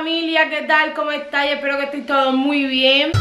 familia, ¿qué tal? ¿Cómo estáis? Espero que estéis todos muy bien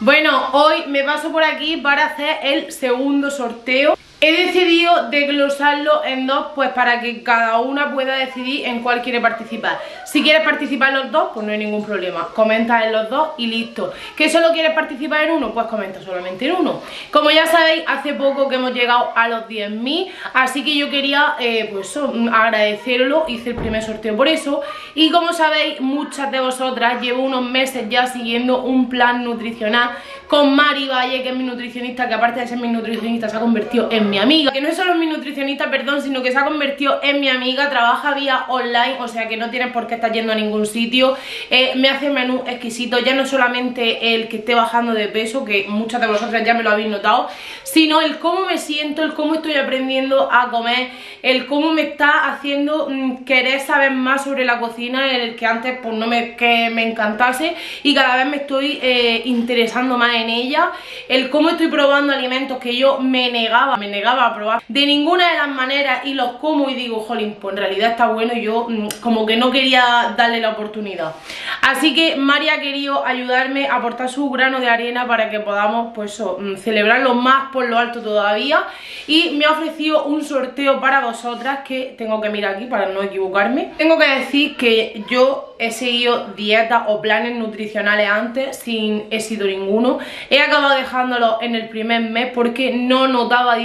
Bueno, hoy me paso por aquí para hacer el segundo sorteo He decidido desglosarlo en dos pues para que cada una pueda decidir en cuál quiere participar. Si quieres participar en los dos, pues no hay ningún problema. Comenta en los dos y listo. ¿Que solo quieres participar en uno? Pues comenta solamente en uno. Como ya sabéis, hace poco que hemos llegado a los 10.000 Así que yo quería, eh, pues agradecerlo. Hice el primer sorteo por eso. Y como sabéis, muchas de vosotras Llevo unos meses ya siguiendo un plan nutricional Con Mari Valle, que es mi nutricionista Que aparte de ser mi nutricionista se ha convertido en mi amiga. Que no es solo mi nutricionista, perdón, sino que se ha convertido en mi amiga Trabaja vía online, o sea que no tienes por qué estar yendo a ningún sitio. Eh, Me hace menú exquisito, ya no solamente el que esté bajando de peso Que muchas de vosotras ya me lo habéis notado Sino el cómo me siento, el cómo estoy aprendiendo a comer El cómo me está haciendo mm, querer saber más sobre la cocina El que antes pues no me, que me encantase Y cada vez me estoy eh, interesando más en ella El cómo estoy probando alimentos que yo me negaba, me negaba a probar de ninguna de las maneras y los como y digo, jolín, pues en realidad está bueno y yo mm, como que no quería darle la oportunidad. Así que María ha querido ayudarme a aportar su grano de arena para que podamos pues mm, celebrarlo más por lo alto todavía y me ha ofrecido un sorteo para vosotras que tengo que mirar aquí para no equivocarme. Tengo que decir que yo he seguido dietas o planes nutricionales antes sin éxito ninguno. He acabado dejándolo en el primer mes porque no notaba...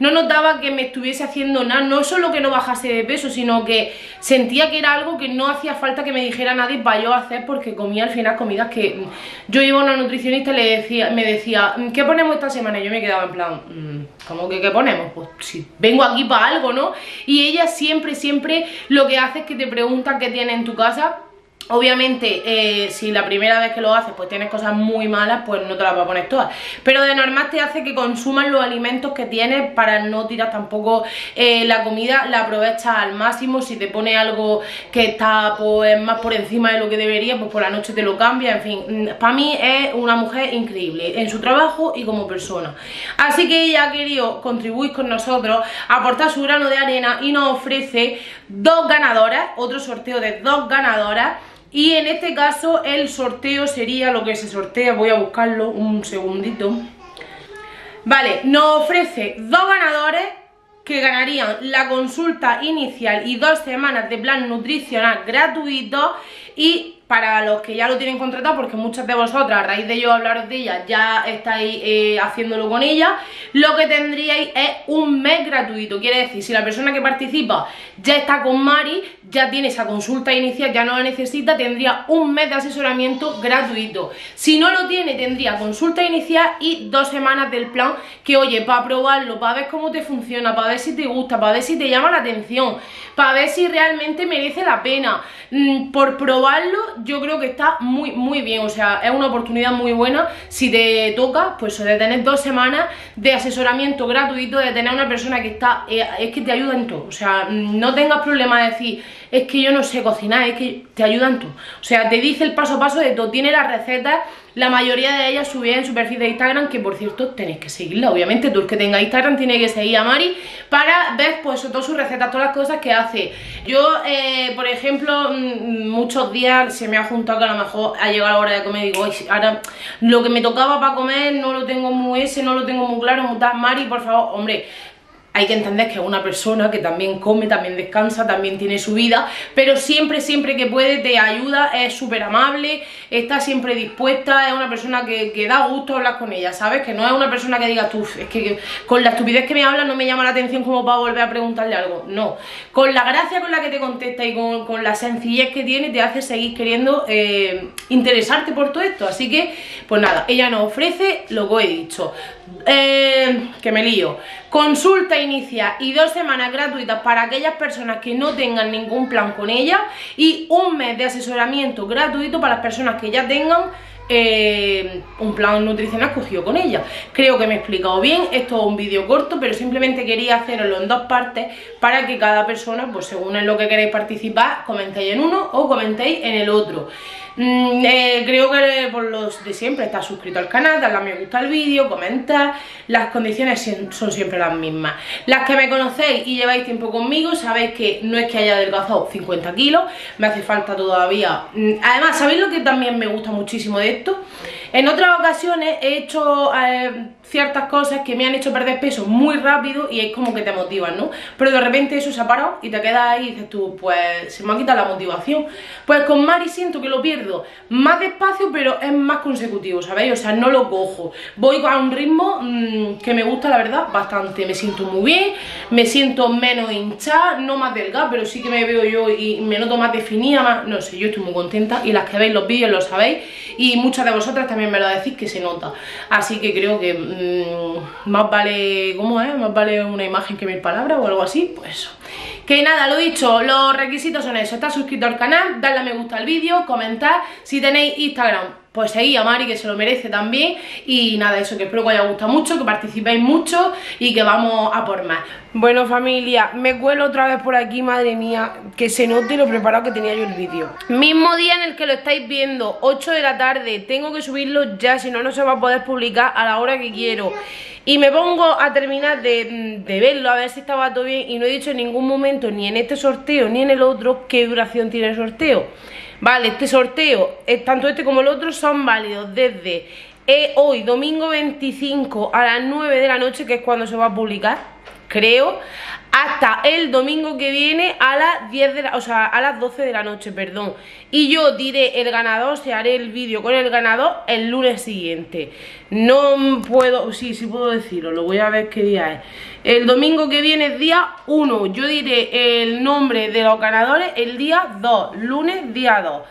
No notaba que me estuviese haciendo nada, no solo que no bajase de peso, sino que sentía que era algo que no hacía falta que me dijera nadie para yo hacer porque comía al final comidas que mm, yo iba a una nutricionista y le decía, me decía, mm, ¿qué ponemos esta semana? Y yo me quedaba en plan, mm, ¿cómo que qué ponemos? Pues si vengo aquí para algo, ¿no? Y ella siempre, siempre lo que hace es que te pregunta qué tiene en tu casa Obviamente, eh, si la primera vez que lo haces pues tienes cosas muy malas, pues no te las va a poner todas. Pero de normal te hace que consumas los alimentos que tienes para no tirar tampoco eh, la comida, la aprovechas al máximo. Si te pone algo que está pues, más por encima de lo que debería, pues por la noche te lo cambia. En fin, mm, para mí es una mujer increíble en su trabajo y como persona. Así que ella ha querido contribuir con nosotros, aportar su grano de arena y nos ofrece dos ganadoras, otro sorteo de dos ganadoras y en este caso el sorteo sería lo que se sortea, voy a buscarlo un segundito. Vale, nos ofrece dos ganadores que ganarían la consulta inicial y dos semanas de plan nutricional gratuito y para los que ya lo tienen contratado, porque muchas de vosotras, a raíz de yo hablaros de ella, ya estáis eh, haciéndolo con ella, lo que tendríais es un mes gratuito. Quiere decir, si la persona que participa ya está con Mari, ya tiene esa consulta inicial, ya no la necesita, tendría un mes de asesoramiento gratuito. Si no lo tiene, tendría consulta inicial y dos semanas del plan, que oye, para probarlo, para ver cómo te funciona, para ver si te gusta, para ver si te llama la atención, para ver si realmente merece la pena. Mm, por probarlo, yo creo que está muy, muy bien. O sea, es una oportunidad muy buena si te toca, pues de tener dos semanas de asesoramiento gratuito, de tener una persona que está, eh, es que te ayuda en todo. O sea, no tengas problema de decir, es que yo no sé cocinar, es que te ayuda en todo. O sea, te dice el paso a paso de todo, tiene las recetas la mayoría de ellas subía en su perfil de Instagram, que por cierto tenéis que seguirla, obviamente, tú el que tenga Instagram tiene que seguir a Mari para ver pues todas sus recetas, todas las cosas que hace. Yo, eh, por ejemplo, mm, muchos días se me ha juntado que a lo mejor ha llegado la hora de comer y digo, ahora lo que me tocaba para comer no lo tengo muy ese, no lo tengo muy claro, Mari, por favor, hombre, hay que entender que es una persona que también come, también descansa, también tiene su vida, pero siempre, siempre que puede te ayuda, es súper amable, está siempre dispuesta, es una persona que, da gusto hablar con ella, ¿sabes? Que no es una persona que diga, tú, es que, con la estupidez que me habla no me llama la atención como para volver a preguntarle algo, no. Con la gracia con la que te contesta y con, la sencillez que tiene te hace seguir queriendo eh, interesarte por todo esto, así que, pues nada, ella nos ofrece lo que he dicho, eh, que me lío, consulta inicia y dos semanas gratuitas para aquellas personas que no tengan ningún plan con ella y un mes de asesoramiento gratuito para las personas que ya tengan eh, un plan nutricional cogido con ella. Creo que me he explicado bien, esto es un vídeo corto, pero simplemente quería hacerlo en dos partes para que cada persona, pues según en lo que queréis participar, comentéis en uno o comentéis en el otro. Mm, eh, creo que por los de siempre, estar suscrito al canal, darle a me gusta al vídeo, comentar, las condiciones son siempre las mismas. Las que me conocéis y lleváis tiempo conmigo, sabéis que no es que haya adelgazado 50 kilos, me hace falta todavía. Mm, además, ¿sabéis lo que también me gusta muchísimo de esto? En otras ocasiones he hecho eh, ciertas cosas que me han hecho perder peso muy rápido y es como que te motivan, ¿no? Pero de repente eso se ha parado y te quedas ahí y dices tú, pues se me ha quitado la motivación. Pues con Mari siento que lo pierdo más despacio, pero es más consecutivo, ¿sabéis? O sea, no lo cojo. Voy a un ritmo mmm, que me gusta, la verdad, bastante. Me siento muy bien, me siento menos hinchada, no más delgada, pero sí que me veo yo y me noto más definida, más, no sé, yo estoy muy contenta y las que veis los vídeos lo sabéis y muchas de vosotras también me lo decís que se nota. Así que creo que mmm, más vale, ¿cómo es? Más vale una imagen que mil palabras o algo así, pues eso. Que nada, lo dicho, los requisitos son eso, estar suscrito al canal, darle a me gusta al vídeo, comentar, si tenéis Instagram, pues seguid a Mari que se lo merece también y nada, eso que espero que os haya gustado mucho, que participéis mucho y que vamos a por más. Bueno familia, me cuelo otra vez por aquí, madre mía, que se note lo preparado que tenía yo el vídeo. Mismo día en el que lo estáis viendo, 8 de la tarde, tengo que subirlo ya, si no, no se va a poder publicar a la hora que quiero. Y me pongo a terminar de, verlo, a ver si estaba todo bien. Y no he dicho en ningún momento, ni en este sorteo, ni en el otro, qué duración tiene el sorteo. Vale, este sorteo, eh, tanto este como el otro, son válidos desde eh, hoy, domingo 25, a las 9 de la noche, que es cuando se va a publicar, creo, hasta el domingo que viene a las 10 de la, o sea, a las 12 de la noche, perdón. Y yo diré el ganador, se haré el vídeo con el ganador el lunes siguiente. No puedo, sí, sí puedo decirlo, lo voy a ver qué día es. El domingo que viene es día 1, yo diré el nombre de los ganadores el día 2, lunes día 2.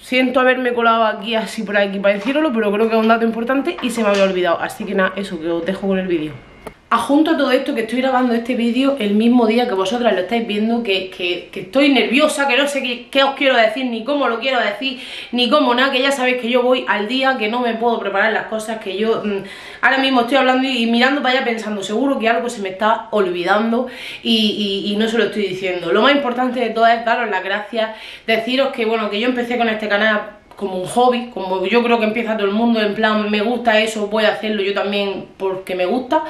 Siento haberme colado aquí así por aquí para decirlo, pero creo que es un dato importante y se me había olvidado. Así que nada, eso, que os dejo con el vídeo. Ajunto todo esto que estoy grabando este vídeo el mismo día que vosotras lo estáis viendo, que, estoy nerviosa, que no sé qué, os quiero decir, ni cómo lo quiero decir, ni cómo nada, que ya sabéis que yo voy al día, que no me puedo preparar las cosas, que yo mm, ahora mismo estoy hablando y, mirando para allá pensando, seguro que algo se me está olvidando y, y, no se lo estoy diciendo. Lo más importante de todo es daros las gracias, deciros que bueno, que yo empecé con este canal como un hobby, como yo creo que empieza todo el mundo, en plan, me gusta eso, voy a hacerlo yo también porque me gusta,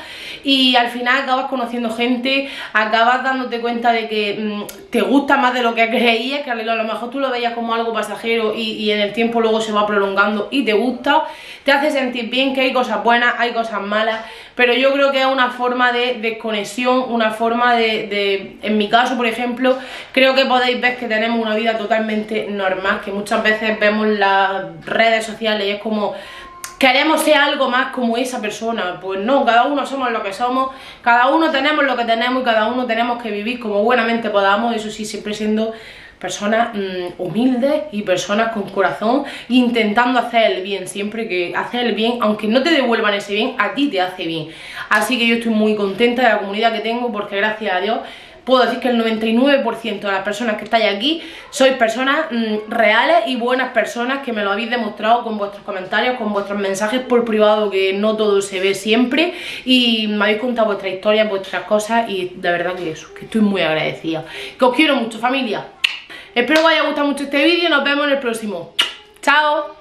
y al final acabas conociendo gente, acabas dándote cuenta de que mm, te gusta más de lo que creías, que a lo mejor tú lo veías como algo pasajero y, y, en el tiempo luego se va prolongando y te gusta, te hace sentir bien que hay cosas buenas, hay cosas malas, pero yo creo que es una forma de desconexión, una forma de, en mi caso por ejemplo, creo que podéis ver que tenemos una vida totalmente normal, que muchas veces vemos las redes sociales y es como queremos ser algo más como esa persona. Pues no, cada uno somos lo que somos, cada uno tenemos lo que tenemos y cada uno tenemos que vivir como buenamente podamos, eso sí, siempre siendo personas mm, humildes y personas con corazón intentando hacer el bien, siempre que hacer el bien, aunque no te devuelvan ese bien, a ti te hace bien. Así que yo estoy muy contenta de la comunidad que tengo porque gracias a Dios puedo decir que el 99% de las personas que estáis aquí sois personas mm, reales y buenas personas que me lo habéis demostrado con vuestros comentarios, con vuestros mensajes por privado, que no todo se ve siempre y me habéis contado vuestras historias, vuestras cosas y de verdad que eso, que estoy muy agradecida. Que os quiero mucho familia. Espero que os haya gustado mucho este vídeo y nos vemos en el próximo. ¡Chao!